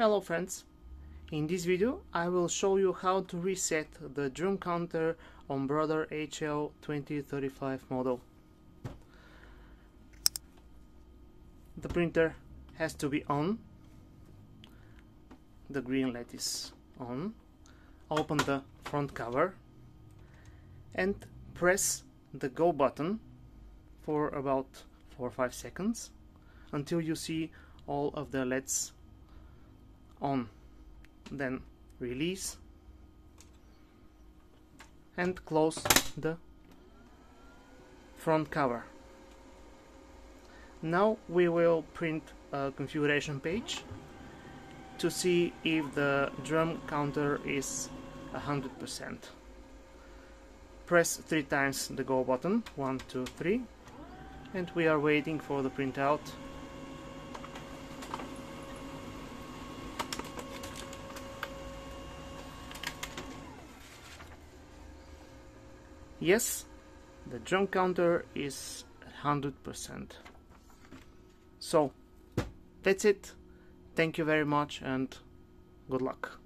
Hello friends! In this video I will show you how to reset the drum counter on Brother HL 2035 model. The printer has to be on, the green light is on, open the front cover and press the go button for about 4 or 5 seconds until you see all of the LEDs on then release. And close the front cover. Now we will print a configuration page to see if the drum counter is 100% press three times the go button one two three. And we are waiting for the printout Yes, the drum counter is 100%. So, that's it. Thank you very much and good luck.